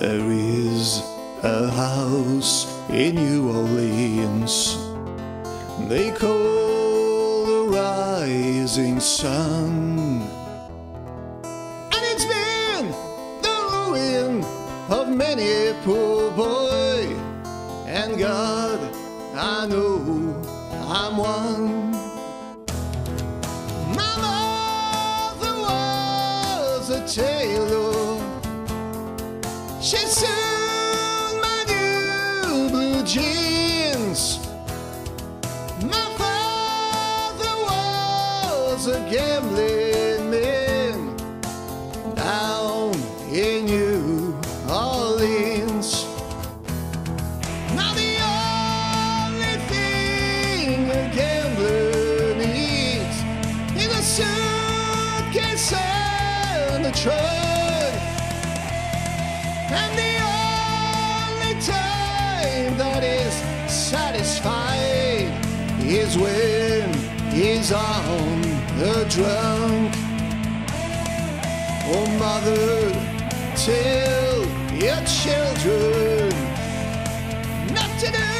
There is a house in New Orleans they call the rising sun. And it's been the ruin of many a poor boy. And God, I know I'm one. My mother was a tailor. She soon my new blue jeans. My father was a gambling man down in New Orleans. Now the only thing a gambler needs is a suitcase and a trunk. And the only time that is satisfied is when he's on the drunk. Oh, mother, tell your children not to do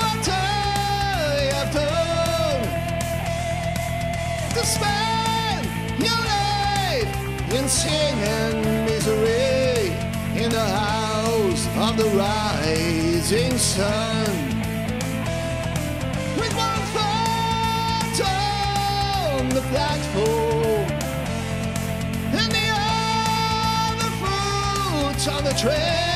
what I have done. To spend your life in sin of the rising sun. With one foot on the platform and the other foot on the train.